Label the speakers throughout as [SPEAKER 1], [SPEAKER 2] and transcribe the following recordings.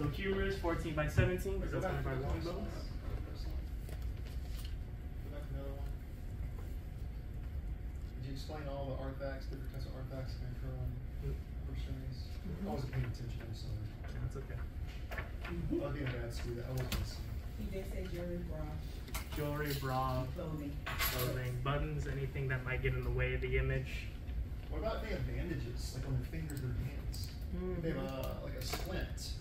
[SPEAKER 1] So humerus 14 by 17, because that's one of our long bones.
[SPEAKER 2] Did you explain all the artifacts, different types of artifacts that occur on
[SPEAKER 1] Mm.
[SPEAKER 2] mercenaries?
[SPEAKER 1] Mm-hmm.
[SPEAKER 2] I wasn't paying attention, I'm sorry.
[SPEAKER 1] That's okay.
[SPEAKER 2] I'll be a bad student, I wasn't listening.
[SPEAKER 3] He did say jewelry, bra,
[SPEAKER 1] Jewelry, bra,
[SPEAKER 3] clothing.
[SPEAKER 1] clothing, buttons, anything that might get in the way of the image.
[SPEAKER 2] What about if they have bandages, like on their fingers or hands? If they have a, like a splint,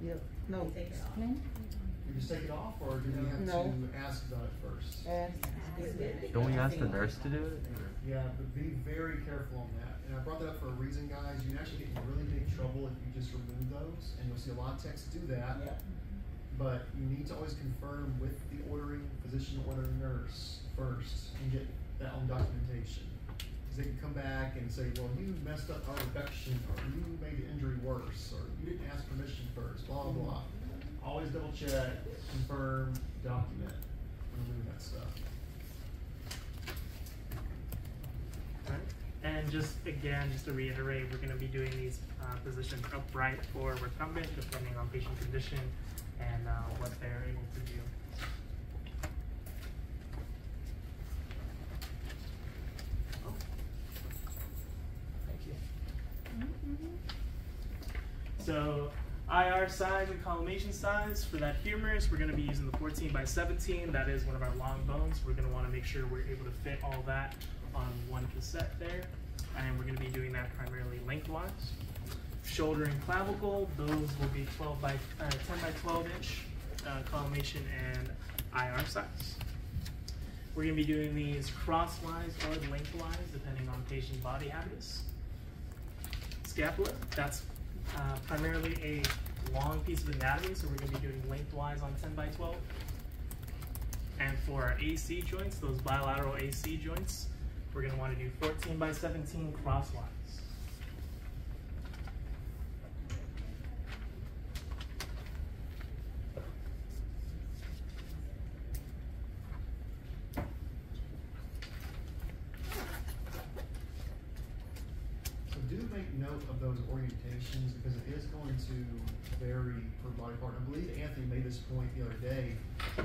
[SPEAKER 4] Yep, no.
[SPEAKER 3] Take it off.
[SPEAKER 2] you just take it off, or do we have
[SPEAKER 4] No.
[SPEAKER 2] to ask about it first?
[SPEAKER 4] Ask.
[SPEAKER 5] Don't we ask the nurse to do it?
[SPEAKER 2] Yeah, but be very careful on that. And I brought that up for a reason, guys. You can actually get in really big trouble if you just remove those, and you'll see a lot of techs do that.
[SPEAKER 3] Yep.
[SPEAKER 2] But you need to always confirm with the ordering physician, ordering nurse first, and get that on documentation. They can come back and say, well, you messed up our infection, or you made the injury worse, or you didn't ask permission first, blah, blah, blah. Always double check, confirm, document, when that stuff.
[SPEAKER 1] And just again, just to reiterate, we're going to be doing these uh, positions upright or recumbent, depending on patient condition and uh, what they're able to do. Oh. Thank you. So IR size and collimation size for that humerus, we're going to be using the 14 by 17. That is one of our long bones. We're going to want to make sure we're able to fit all that on one cassette there. And we're going to be doing that primarily lengthwise. Shoulder and clavicle, those will be 12 by uh, 10 by 12 inch uh, collimation and IR size. We're going to be doing these crosswise or lengthwise, depending on patient body habitus scapula. That's uh, primarily a long piece of anatomy, so we're going to be doing lengthwise on 10 by 12. And for our AC joints, those bilateral AC joints, we're going to want to do 14 by 17 crosswise.
[SPEAKER 2] So do make note of those orientations because it is going to vary per body part. I believe Anthony made this point the other day.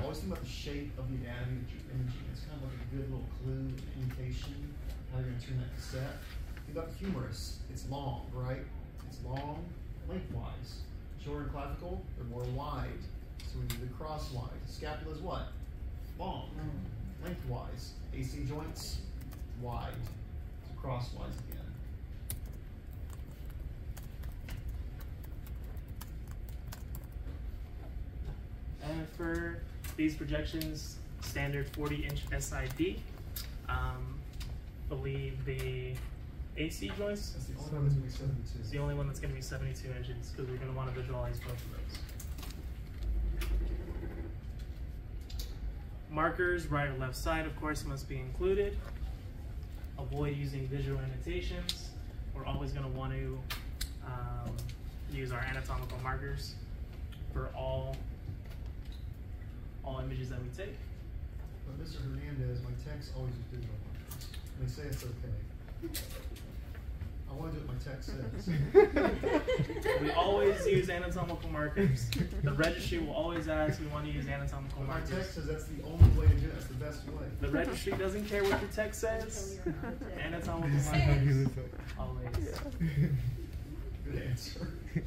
[SPEAKER 2] Always think about the shape of the anatomy that you're imaging. It's kind of like a good little clue, indication how you're going to turn that cassette. Think about the humerus. It's long, right? It's long lengthwise. Shoulder and clavicle, they're more wide. So we do the crosswise. Scapula is what? Long. Mm. Lengthwise. AC joints, wide. So crosswise again.
[SPEAKER 1] And for these projections, standard 40 inch SID. Um, believe the AC joints
[SPEAKER 2] That's the only one that's gonna be seventy-two.
[SPEAKER 1] is the only one that's going to be 72 inches because we're going to want to visualize both of those. Markers, right or left side, of course, must be included. Avoid using visual annotations. We're always going to want to um, use our anatomical markers for all all images that we take.
[SPEAKER 2] But Mr. Hernandez, my text always use digital markers. And they say it's okay. I wanna do what my text says.
[SPEAKER 1] We always use anatomical markers. The registry will always ask, we want to use anatomical
[SPEAKER 2] But my text
[SPEAKER 1] markers.
[SPEAKER 2] says that's the only way to do it, that's the best way.
[SPEAKER 1] The registry doesn't care what your text says. Anatomical markers, always.
[SPEAKER 2] Good answer.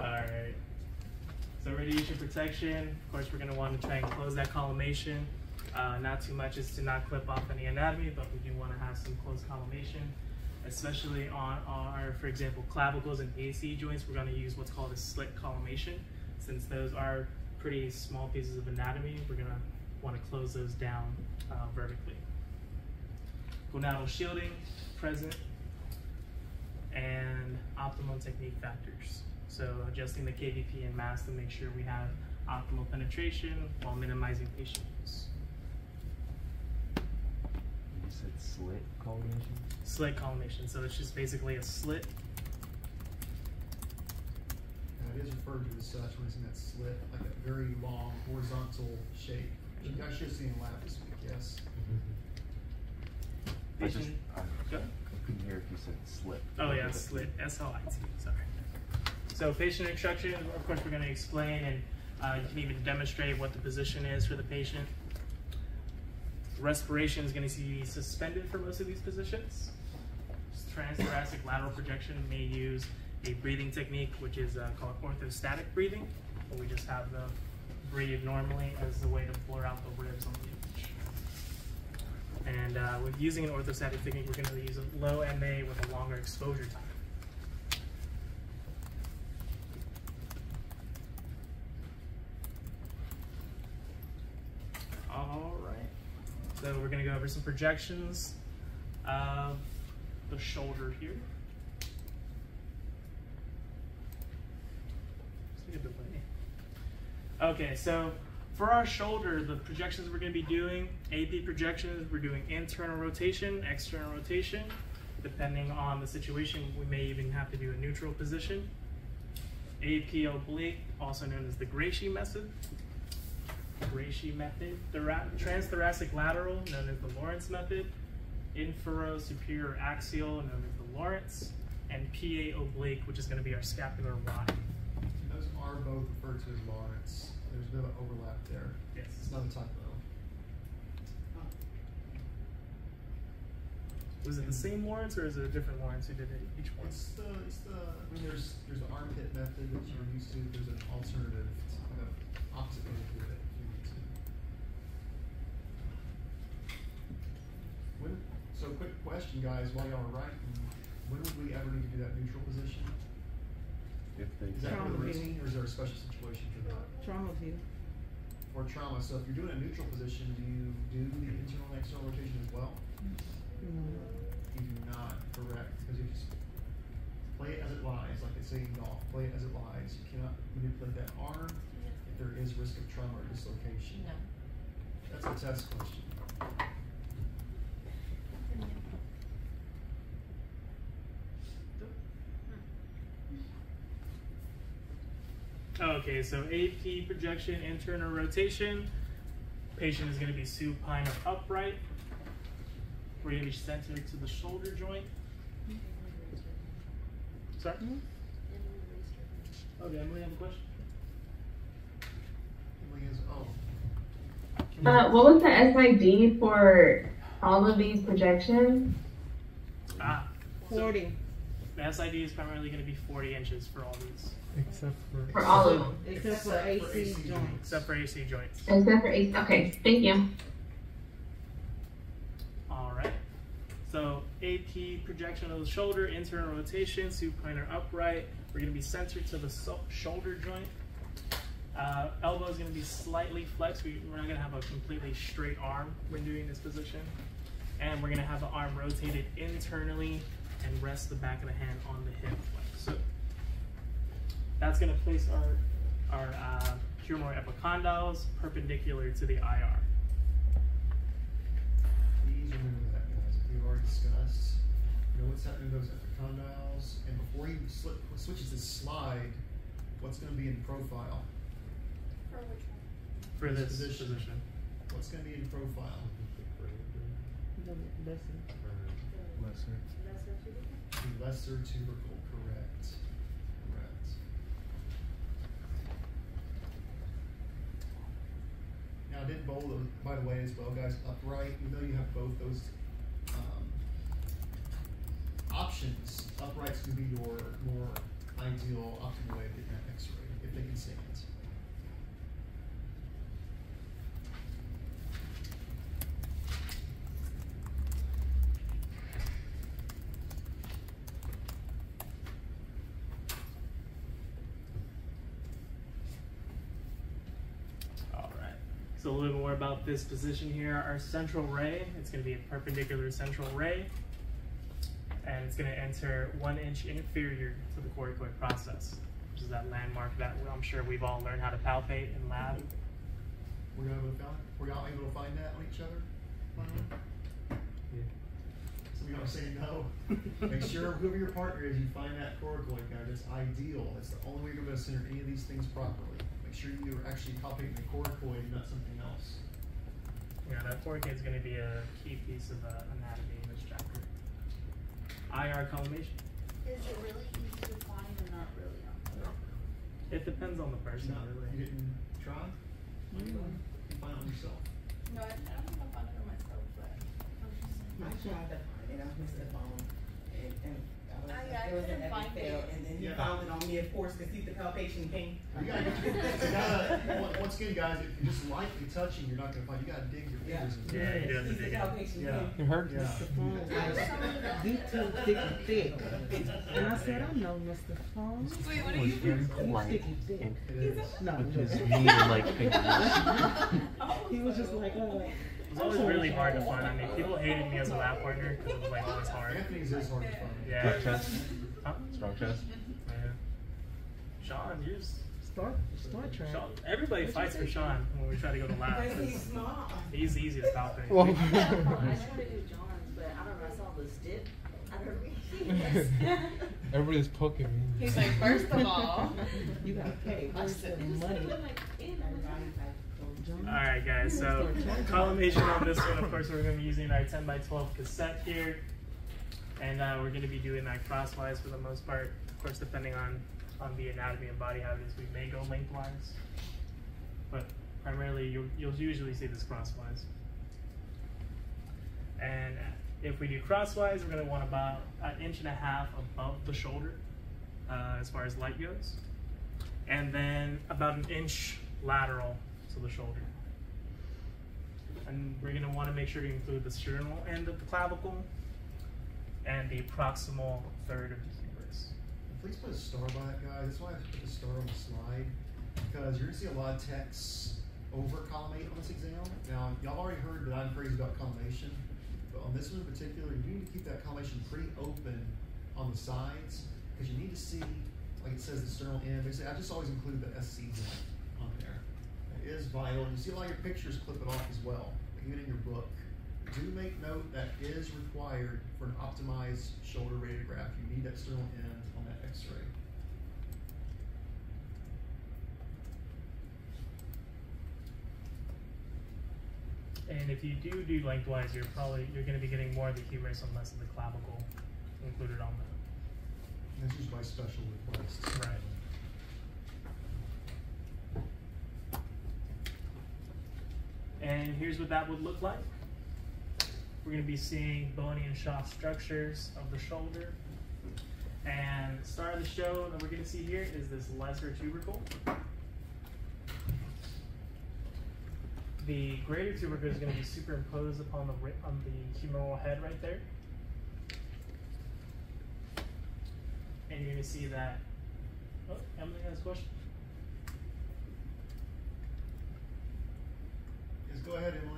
[SPEAKER 1] Alright. So radiation protection, of course, we're gonna want to try and close that collimation. Uh, not too much is to not clip off any anatomy, but we do want to have some close collimation, especially on our, for example, clavicles and AC joints. We're going to use what's called a slit collimation. Since those are pretty small pieces of anatomy, we're going to want to close those down uh, vertically. Gonadal shielding present, and optimal technique factors. So adjusting the KVP and mass to make sure we have optimal penetration while minimizing patient use.
[SPEAKER 5] You said slit collimation?
[SPEAKER 1] Slit collimation, so it's just basically a slit.
[SPEAKER 2] And it is referred to as such when it's in that slit, like a very long horizontal shape. You guys should have seen in lab this week, yes? Mm-hmm.
[SPEAKER 5] I just, I
[SPEAKER 1] Go.
[SPEAKER 5] I couldn't hear if you said slit.
[SPEAKER 1] Oh yeah, slit, S-L-I-T, sorry. So patient instruction, of course, we're going to explain and uh, you can even demonstrate what the position is for the patient. Respiration is going to be suspended for most of these positions. Transthoracic lateral projection may use a breathing technique, which is uh, called orthostatic breathing, where we just have them breathe normally as a way to blur out the ribs on the image. And uh, with using an orthostatic technique, we're going to use a low MA with a longer exposure time. All right. So we're going to go over some projections of the shoulder here. Okay, so for our shoulder, the projections we're going to be doing, AP projections, we're doing internal rotation, external rotation. Depending on the situation, we may even have to do a neutral position. AP oblique, also known as the Grashey method. Grashey method. Thora- Transthoracic lateral, known as the Lawrence method. Infero superior axial, known as the Lawrence. And PA oblique, which is going to be our scapular rod.
[SPEAKER 2] Those are both referred to as Lawrence. There's a bit of overlap there.
[SPEAKER 1] Yes.
[SPEAKER 2] It's not a typo.
[SPEAKER 1] Was it the same Lawrence or is it a different Lawrence who did it each one?
[SPEAKER 2] It's the, it's the, I mean, there's, there's the armpit method that you're used to, there's an alternative, kind of opposite way to do it if you need to. When, so quick question, guys, while y'all are writing, when would we ever need to do that neutral position?
[SPEAKER 5] If they
[SPEAKER 2] Is that for the
[SPEAKER 4] Trauma
[SPEAKER 2] risk,
[SPEAKER 4] healing.
[SPEAKER 2] or is there a special situation for that?
[SPEAKER 4] Trauma view.
[SPEAKER 2] For trauma, so if you're doing a neutral position, do you do the internal and external rotation as well?
[SPEAKER 4] Mm.
[SPEAKER 2] You do not, correct, because you just play it as it lies, like it's say in golf, play it as it lies. You cannot manipulate that arm if there is risk of trauma or dislocation.
[SPEAKER 3] No.
[SPEAKER 2] That's a test question.
[SPEAKER 1] Okay, so AP projection, internal rotation. Patient is going to be supine or upright. We're going to be centered to the shoulder joint. Sorry? Mm-hmm. Okay, Emily, have a question?
[SPEAKER 2] Emily is.
[SPEAKER 6] Uh, what was the SID for all of these projections?
[SPEAKER 1] Ah, so
[SPEAKER 4] Forty.
[SPEAKER 1] the SID is primarily going to be 40 inches for all these,
[SPEAKER 7] Except for.
[SPEAKER 6] For all of them,
[SPEAKER 4] Except for
[SPEAKER 2] Except for
[SPEAKER 4] AC
[SPEAKER 2] AC
[SPEAKER 4] joints.
[SPEAKER 1] except for AC joints.
[SPEAKER 6] except for eight. Okay, thank you.
[SPEAKER 1] All right. So AP projection of the shoulder, internal rotation, supine or upright. We're going to be centered to the so- shoulder joint. Uh, elbow is going to be slightly flexed. We, we're not going to have a completely straight arm when doing this position. And we're going to have the arm rotated internally and rest the back of the hand on the hip. So that's going to place our, our uh, humeral epicondyles perpendicular to the IR.
[SPEAKER 2] Please remember that, guys, we've already discussed, know what's happening to those epicondyles, and before he switches to slide, what's gonna be in profile?
[SPEAKER 3] For which one?
[SPEAKER 1] for
[SPEAKER 2] This
[SPEAKER 1] this
[SPEAKER 2] position.
[SPEAKER 1] position.
[SPEAKER 2] What's gonna be in profile?
[SPEAKER 4] The lesson.
[SPEAKER 5] Lesser.
[SPEAKER 3] Lesser tubercle?
[SPEAKER 2] The lesser tubercle, correct, correct. Now, I did bold those, by the way, as well, guys, upright, even though you have both those, um, options, upright's gonna be your more ideal, optimal way of getting that x-ray, if they can stand.
[SPEAKER 1] All right. So a little bit more about this position here. Our central ray, it's going to be a perpendicular central ray. And it's going to enter one inch inferior to the coracoid process, which is that landmark that I'm sure we've all learned how to palpate in lab.
[SPEAKER 2] Were you able to find, were y'all able to find that on each other? Some of y'all are saying no. Make sure whoever your partner is, you find that coracoid guy. That's ideal. That's the only way you're going to center any of these things properly. Make sure you're actually copying the coracoid, not something else.
[SPEAKER 1] Yeah, that coracoid is going to be a key piece of uh, anatomy in this chapter. IR collimation.
[SPEAKER 3] Is it really easy to find or not really on
[SPEAKER 1] It depends on the person,
[SPEAKER 2] No, you
[SPEAKER 1] really.
[SPEAKER 2] didn't try? You find it on yourself.
[SPEAKER 3] No, I, I don't think I'll find it on myself, but I was just
[SPEAKER 7] I tried to find it on his phone, and, and I was,
[SPEAKER 3] Oh, yeah, I
[SPEAKER 7] it was an
[SPEAKER 3] couldn't find
[SPEAKER 7] epic fail,
[SPEAKER 3] it.
[SPEAKER 7] and then he
[SPEAKER 2] Yeah.
[SPEAKER 7] found it on me, of course, cause he's the palpation king.
[SPEAKER 2] You gotta, you gotta, once again, guys, if you're just lightly touching, you're not gonna find, you gotta dig your
[SPEAKER 7] Yeah.
[SPEAKER 2] fingers in.
[SPEAKER 1] Yeah, you do have to
[SPEAKER 7] He's the
[SPEAKER 1] dig it.
[SPEAKER 7] palpation
[SPEAKER 2] Yeah.
[SPEAKER 7] king.
[SPEAKER 5] You heard?
[SPEAKER 2] Yeah.
[SPEAKER 4] Mr. Fong, you too thick and thick. And I said, I know Mr. Fong.
[SPEAKER 3] Wait, what
[SPEAKER 5] Was very
[SPEAKER 4] You
[SPEAKER 5] polite
[SPEAKER 4] thick and thick.
[SPEAKER 2] It is.
[SPEAKER 4] No, I'm
[SPEAKER 5] with his
[SPEAKER 4] joking.
[SPEAKER 5] needle-like fingers.
[SPEAKER 4] He was just like, oh, like,
[SPEAKER 1] It oh, was always really hard to find. I mean, people hated me as a lab partner because it was like always hard.
[SPEAKER 2] Anthony's is hard to find.
[SPEAKER 1] Yeah.
[SPEAKER 5] Strong chest.
[SPEAKER 1] Huh?
[SPEAKER 5] Strong chest.
[SPEAKER 1] Yeah. Sean, you're s-
[SPEAKER 4] Star, Star Trek.
[SPEAKER 1] Sean. Everybody fights for Sean when we try to go to lab.
[SPEAKER 7] He's small.
[SPEAKER 1] He's easy to stop it.
[SPEAKER 8] I tried to do John's, but I don't know, I saw the stick. I don't know.
[SPEAKER 5] Everybody's poking me.
[SPEAKER 3] He's like, first of all,
[SPEAKER 4] You gotta pay.
[SPEAKER 3] I
[SPEAKER 4] Where's
[SPEAKER 3] said-
[SPEAKER 4] the money?
[SPEAKER 1] All right, guys. So collimation on this one. Of course, we're going to be using our 10 by 12 cassette here, and uh, we're going to be doing that crosswise for the most part. Of course, depending on on the anatomy and body habitus, we may go lengthwise, but primarily you'll you'll usually see this crosswise. And if we do crosswise, we're going to want about an inch and a half above the shoulder, uh, as far as light goes, and then about an inch lateral to the shoulder. And we're going to want to make sure to include the sternal end of the clavicle and the proximal third of the humerus.
[SPEAKER 2] Please put a star by it, guys. That's why I put the star on the slide. Because you're gonna see a lot of texts over collimate on this exam. Now, y'all already heard that I'm crazy about collimation, but on this one in particular, you need to keep that collimation pretty open on the sides, because you need to see, like it says, the sternal end. I just always include the SC on there. Is vital. You see a lot of your pictures clip it off as well, even in your book. Do make note that is required for an optimized shoulder radiograph. You need that sternal end on that X-ray.
[SPEAKER 1] And if you do do lengthwise, you're probably you're going to be getting more of the humerus and less of the clavicle included on that.
[SPEAKER 2] That's just by special request.
[SPEAKER 1] Right. And here's what that would look like. We're going to be seeing bony and soft structures of the shoulder. And the star of the show that we're going to see here is this lesser tubercle. The greater tubercle is going to be superimposed upon the on the humeral head right there. And you're going to see that. Oh, Emily has a question.
[SPEAKER 2] Go ahead, Emily.